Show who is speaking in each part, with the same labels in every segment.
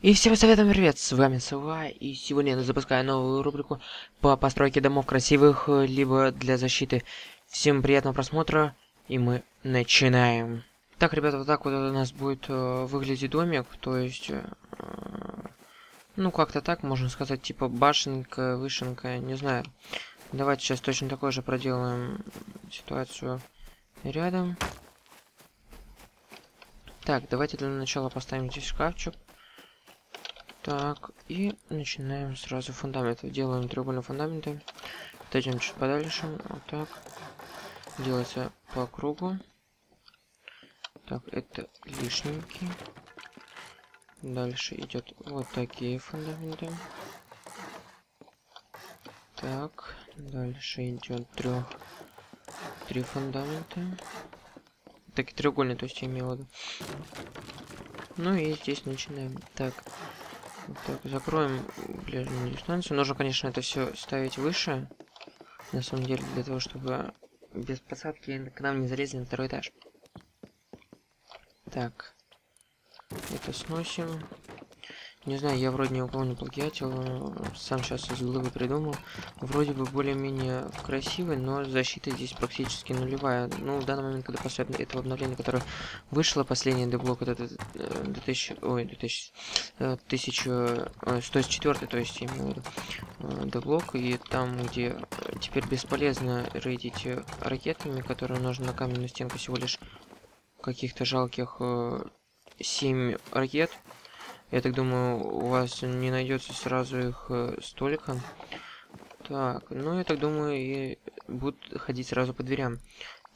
Speaker 1: И всем советам привет, с вами Сова, и сегодня я запускаю новую рубрику по постройке домов красивых, э, либо для защиты. Всем приятного просмотра, и мы начинаем. Так, ребята, вот так вот у нас будет э, выглядеть домик, то есть, э, ну, как-то так, можно сказать, типа башенка, вышенка, не знаю. Давайте сейчас точно такой же проделаем ситуацию рядом. Так, давайте для начала поставим здесь шкафчик. Так, и начинаем сразу фундамент. Делаем треугольные фундаменты. Отойдем чуть подальше. Вот так. Делается по кругу. Так, это лишненький. Дальше идет вот такие фундаменты. Так, дальше идет трех три фундамента. Так, треугольный, то есть я имел в виду. Ну и здесь начинаем. Так, так, закроем ближнюю дистанцию. Нужно, конечно, это все ставить выше. На самом деле, для того, чтобы без посадки к нам не залезли на второй этаж. Так. Это сносим. Не знаю, я вроде ни у кого не плагиатил, сам сейчас из головы придумал. Вроде бы более-менее красивый, но защита здесь практически нулевая. Ну, в данный момент, когда после этого обновления, которое вышло, последний деблок, это 2000, ой, 2000, 1104, то есть я имею в виду э, деблок, и там, где теперь бесполезно рейдить ракетами, которые нужно на каменную стенку всего лишь каких-то жалких 7 э, ракет, я так думаю, у вас не найдется сразу их э, столько. Так, ну я так думаю, и будут ходить сразу по дверям.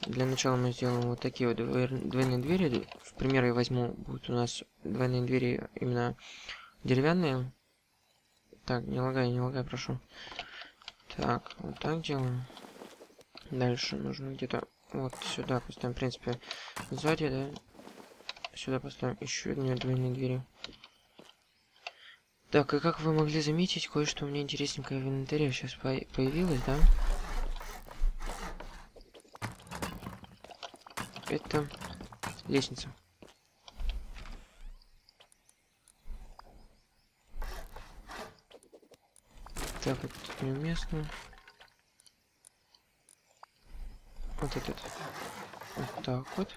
Speaker 1: Для начала мы сделаем вот такие вот двойные двери. В пример я возьму, будут у нас двойные двери именно деревянные. Так, не лагай, не лагай, прошу. Так, вот так делаем. Дальше нужно где-то вот сюда поставим, в принципе, сзади, да. Сюда поставим еще одни двойные двери. Так, и как вы могли заметить, кое-что меня интересненькое в инвентаре сейчас по появилось, да? Это лестница. Так, это тут неуместно. Вот этот. Вот так вот.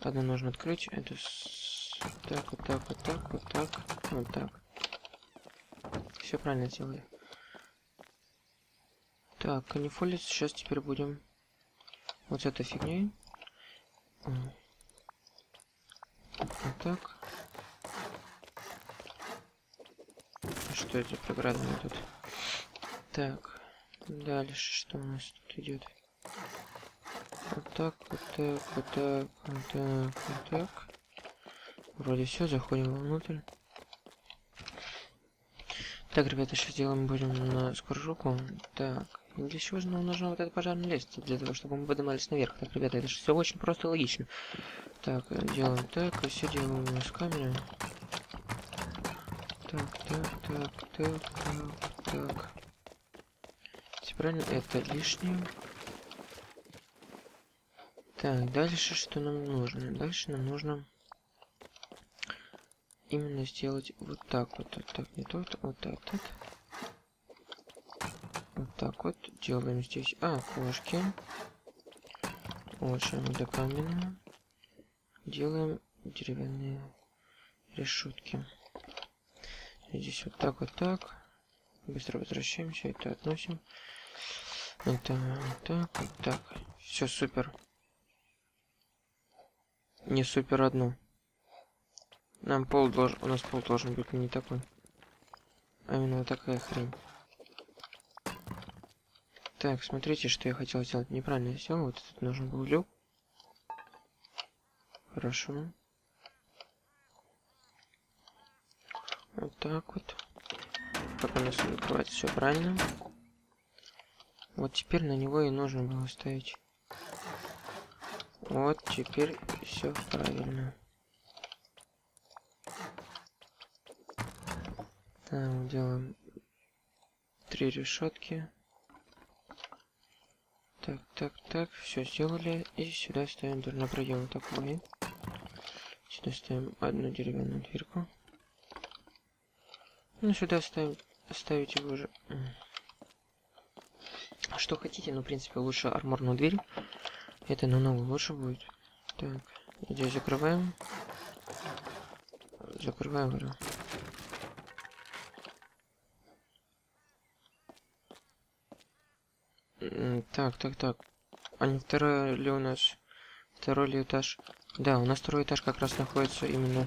Speaker 1: Одно нужно открыть. Это с... так, вот так, вот так, вот так, вот так все правильно делаю. Так, канифолис сейчас теперь будем вот этой фигней. Вот так. Что это преграды тут? Так, дальше что у нас тут идет? Вот так, вот так, вот так, вот так, вот так. Вроде все, заходим внутрь. Так, ребята, сейчас делаем будем на скоржуку. Так, для чего же нам нужна вот эта пожарная лестница? Для того, чтобы мы поднимались наверх. Так, ребята, это же все очень просто и логично. Так, делаем так, и все делаем с камерой. Так, так, так, так, так, так. Все правильно, это лишнее. Так, дальше что нам нужно? Дальше нам нужно именно сделать вот так вот, вот так, не то, вот так вот. Так вот. Делаем здесь окошки. Улучшаем до каменного. Делаем деревянные решетки. Здесь вот так, вот так. Быстро возвращаемся, это относим. Это так, так. Все супер. Не супер одно. Нам пол должен... У нас пол должен быть не такой. А именно такая хрень. Так, смотрите, что я хотел сделать. Неправильно сделал. Вот этот нужен был люк. Хорошо. Вот так вот. Как у нас открывается все правильно. Вот теперь на него и нужно было ставить. Вот теперь все правильно. Так, делаем три решетки. Так, так, так, все сделали. И сюда ставим дверной проем такой. Сюда ставим одну деревянную дверку. Ну, сюда ставим, ставить его уже. Что хотите, ну, в принципе, лучше арморную дверь. Это намного лучше будет. Так, здесь закрываем. Закрываем, Так, так, так. А не второй ли у нас? Второй ли этаж? Да, у нас второй этаж как раз находится именно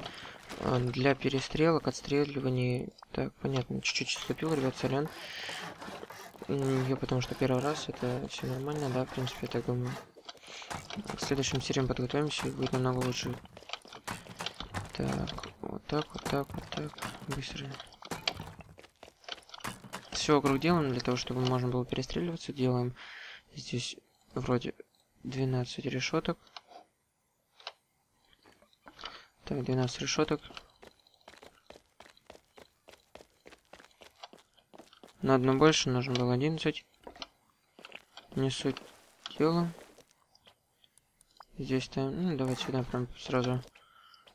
Speaker 1: э, для перестрелок, отстреливаний. Так, понятно. Чуть-чуть вступил, ребят, сорян. Я потому что первый раз, это все нормально, да, в принципе, я так думаю. К следующим сериям подготовимся будет намного лучше. Так, вот так, вот так, вот так. Быстро. Все вокруг делаем для того, чтобы можно было перестреливаться. Делаем здесь вроде 12 решеток. Так, 12 решеток. На одну больше нужно было 11. Не суть дела. Здесь ставим... Ну, давайте сюда прям сразу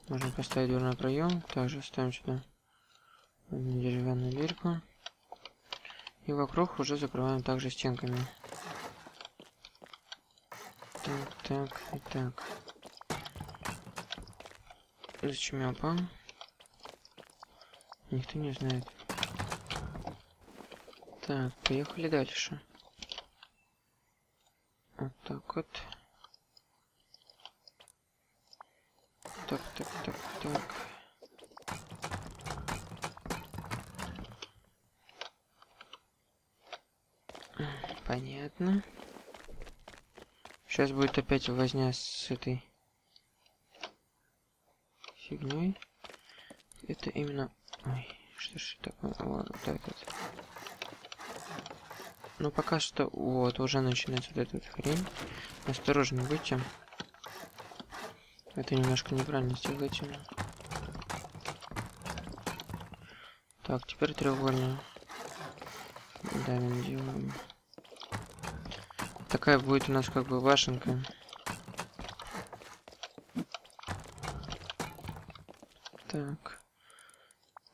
Speaker 1: можно поставить дверной проем. Также ставим сюда деревянную дверьку. И вокруг уже закрываем также стенками. Так, так так. Зачем я упал? Никто не знает. Так, поехали дальше. Вот так вот. Так, так, так, так. Понятно. Сейчас будет опять возня с этой фигней. Это именно... Ой, что ж такое? Вот, вот так вот. Ну, пока что... Вот, уже начинается вот эта хрень. Осторожно будьте. Это немножко неправильно сделайте. Так, теперь треугольную. Давим делаем. Такая будет у нас как бы башенка. Так.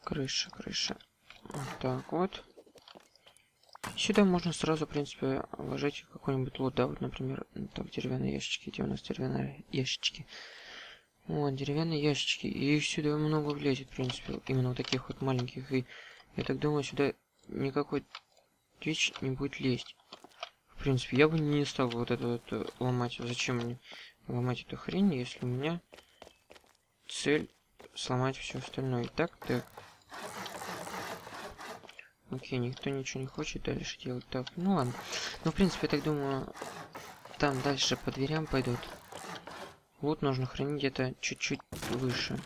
Speaker 1: Крыша, крыша. Вот так вот. Сюда можно сразу, в принципе, вложить какой-нибудь лот, да, вот, например, так, деревянные ящички, где у нас деревянные ящички. Вот, деревянные ящички, и сюда много влезет, в принципе, именно вот таких вот маленьких, и я так думаю, сюда никакой вещь не будет лезть. Принципе, я бы не стал вот это вот э, ломать. Зачем мне ломать эту хрень, если у меня цель сломать все остальное. Так, так. Окей, никто ничего не хочет дальше делать. Так, ну ладно. Ну, в принципе, я так думаю, там дальше по дверям пойдут. Вот нужно хранить где-то чуть-чуть выше.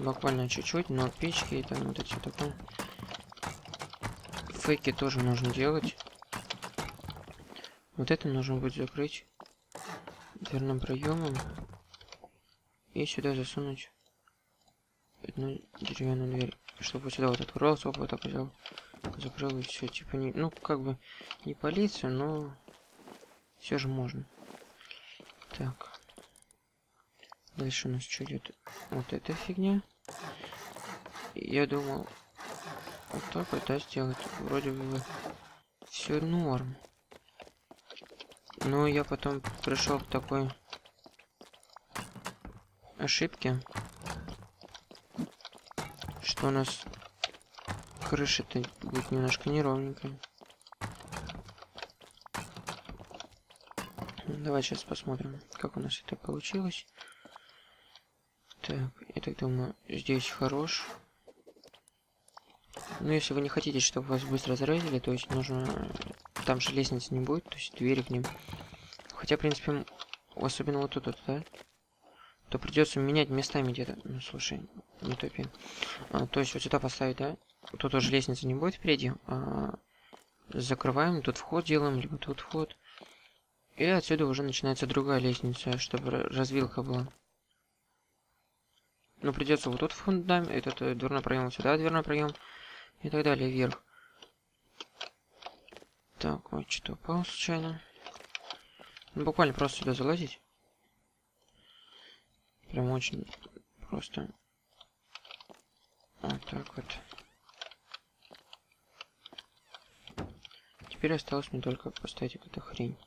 Speaker 1: Буквально чуть-чуть, но печки и там вот эти такое. Фейки тоже нужно делать. Вот это нужно будет закрыть дверным проемом. И сюда засунуть одну деревянную дверь чтобы сюда вот открылся, вот так взял, закрыл и все, типа не, ну как бы не полиция, но все же можно. Так. Дальше у нас что идет? Вот эта фигня. Я думал, вот так вот да, сделать. Вроде бы все норм. Но я потом пришел к такой ошибке что у нас крыша-то будет немножко неровненькая. Давай сейчас посмотрим, как у нас это получилось. Так, я так думаю, здесь хорош. Но если вы не хотите, чтобы вас быстро заразили, то есть нужно... Там же лестницы не будет, то есть двери к ним. Хотя, в принципе, особенно вот тут, да? то придется менять местами где-то. Ну, слушай, не тупи. А, то есть вот сюда поставить, да? Тут уже лестницы не будет впереди. А, закрываем, тут вход делаем, либо тут вход. И отсюда уже начинается другая лестница, чтобы развилка была. Ну, придется вот тут фундамент, этот э, дверной проем, сюда дверной проем и так далее, вверх. Так, вот что-то упал случайно. Ну, буквально просто сюда залазить. Прям очень просто. Вот так вот. Теперь осталось мне только поставить эту хрень.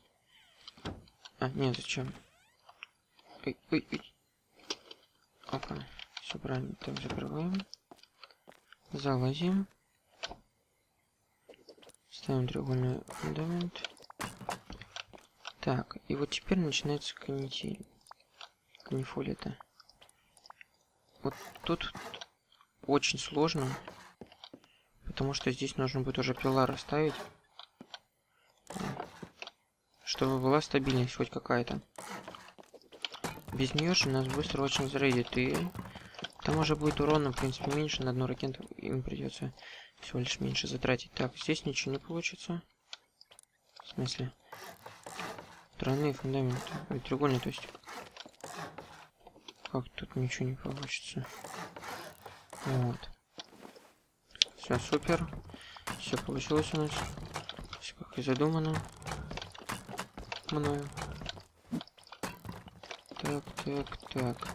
Speaker 1: А, нет, зачем? Ой, ой, ой. Опа. Все правильно. Так, закрываем. Залазим. Ставим треугольный фундамент. Так, и вот теперь начинается канитель. Канифоль это. Вот тут очень сложно. Потому что здесь нужно будет уже пила расставить. Чтобы была стабильность хоть какая-то. Без нее же нас быстро очень зарейдит. И там уже будет урона, в принципе, меньше. На одну ракету им придется всего лишь меньше затратить. Так, здесь ничего не получится. В смысле? Тройные фундаменты. Ой, треугольный, то есть. Как тут ничего не получится? Вот. Все супер. Все получилось у нас. Все как и задумано. Мною. Так, так, так.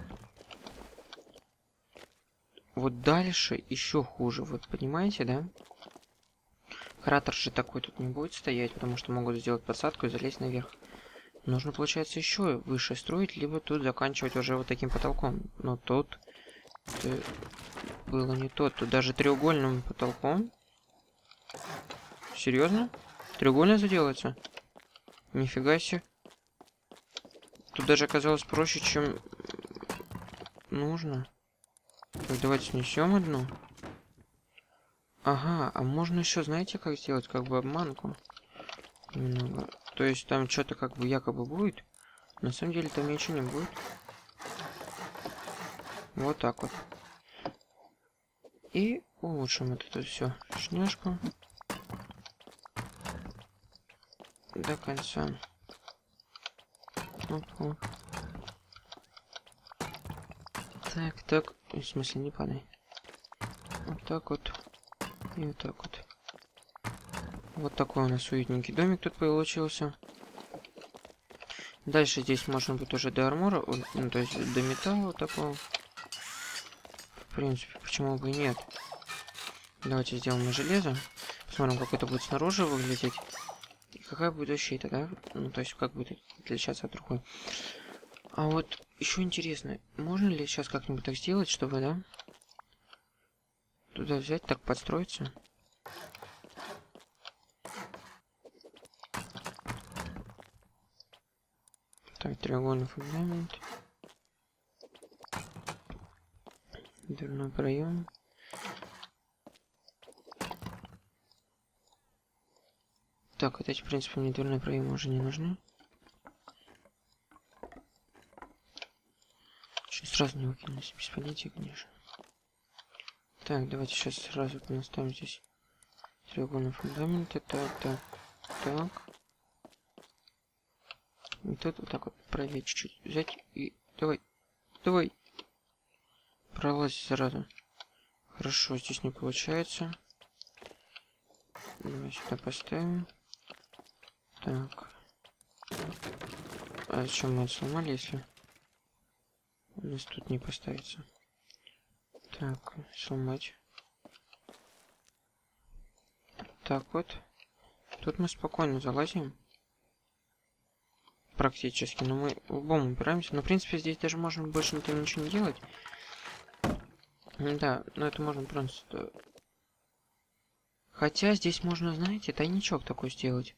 Speaker 1: Вот дальше еще хуже. Вот понимаете, да? Кратер же такой тут не будет стоять, потому что могут сделать посадку и залезть наверх. Нужно, получается, еще выше строить, либо тут заканчивать уже вот таким потолком. Но тут было не то. Тут даже треугольным потолком. Серьезно? Треугольно заделается? Нифига себе. Тут даже оказалось проще, чем нужно. Так, давайте снесем одну. Ага, а можно еще, знаете, как сделать? Как бы обманку. Немного. То есть там что-то как бы якобы будет. На самом деле там ничего не будет. Вот так вот. И улучшим вот это все шняшку до конца. Оп -оп. Так, так. В смысле, не падай. Вот так вот. И вот так вот. Вот такой у нас уютненький домик тут получился. Дальше здесь можно будет уже до армора, ну, то есть до металла вот такого. В принципе, почему бы и нет. Давайте сделаем железо. Посмотрим, как это будет снаружи выглядеть. И какая будет защита, да? Ну, то есть, как будет отличаться от другой. А вот еще интересно, можно ли сейчас как-нибудь так сделать, чтобы, да? Туда взять, так подстроиться. Так, треугольный фундамент. Дверной проем. Так, вот эти, в принципе, мне дверные проемы уже не нужны. Чуть сразу не выкинулись, без понятия, конечно. Так, давайте сейчас сразу наставим здесь треугольный фундамент. Так, так, так. И тут вот так вот проверить чуть-чуть. Взять и... Давай, давай. Пролазь сразу. Хорошо, здесь не получается. Давай сюда поставим. Так. А зачем мы это сломали, если нас тут не поставится? Так, сломать. Так вот. Тут мы спокойно залазим. Практически. Но мы в бомбу упираемся. Но, в принципе, здесь даже можно больше ничего не делать. Да, но это можно просто... Хотя здесь можно, знаете, тайничок такой сделать.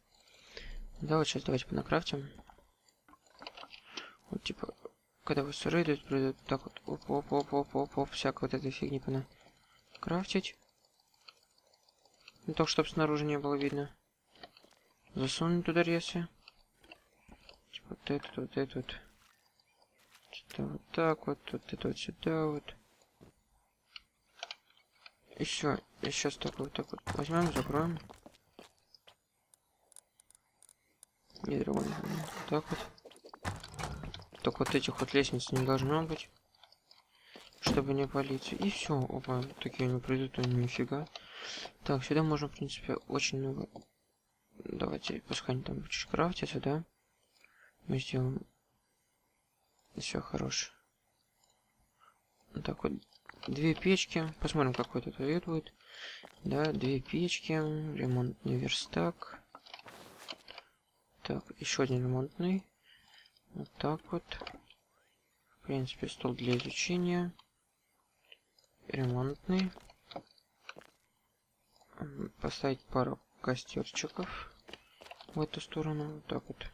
Speaker 1: Да, вот сейчас давайте понакрафтим. Вот, типа, когда вы сыры идут, придут так вот, оп, оп, оп, оп, оп, оп, всякой вот этой фигни понакрафтить. Ну, так, чтобы снаружи не было видно. Засунуть туда ресы. Типа, вот этот, вот этот вот. Что-то вот так вот, вот это вот сюда вот. И сейчас так вот так вот возьмем, закроем. Не дракон. Так вот. Так вот этих вот лестниц не должно быть. Чтобы не палиться. И все. Опа, такие они придут, они нифига. Так, сюда можно, в принципе, очень много... Давайте, пускай они там крафтятся, да? Мы сделаем... Все хорошее. Так вот, две печки. Посмотрим, какой тут вид будет. Да, две печки, ремонтный верстак. Так, еще один ремонтный. Вот так вот. В принципе, стол для изучения. Ремонтный. Поставить пару костерчиков в эту сторону. Вот так вот.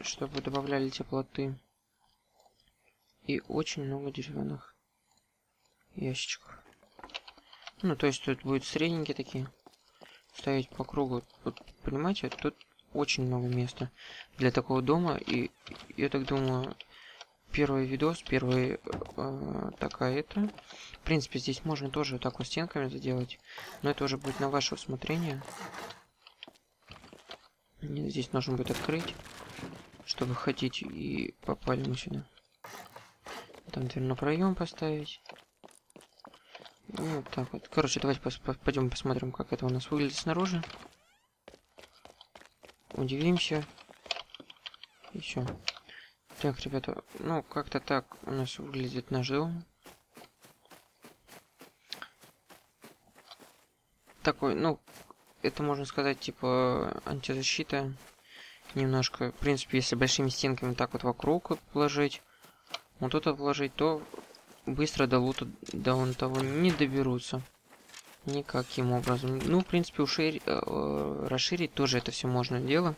Speaker 1: Чтобы добавляли теплоты. И очень много деревянных ящичков. Ну, то есть тут будет средненькие такие. Ставить по кругу. Вот, понимаете, тут очень много места для такого дома. И я так думаю, первый видос, первый э, такая это. В принципе, здесь можно тоже так вот стенками заделать. Но это уже будет на ваше усмотрение. Здесь нужно будет открыть, чтобы ходить и попали мы сюда. Там дверь на проем поставить. Вот так вот. Короче, давайте пойдем посмотрим, как это у нас выглядит снаружи. Удивимся. Еще. Так, ребята, ну, как-то так у нас выглядит наш дом. Такой, ну, это можно сказать, типа, антизащита. Немножко, в принципе, если большими стенками так вот вокруг положить, вот тут вложить, то быстро до лута, до он того не доберутся. Никаким образом. Ну, в принципе, уширь, э, расширить тоже это все можно дело.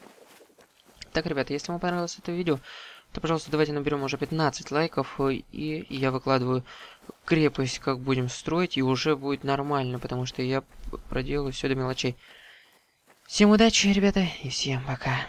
Speaker 1: Так, ребята, если вам понравилось это видео, то, пожалуйста, давайте наберем уже 15 лайков, э, и я выкладываю крепость, как будем строить, и уже будет нормально, потому что я проделаю все до мелочей. Всем удачи, ребята, и всем пока.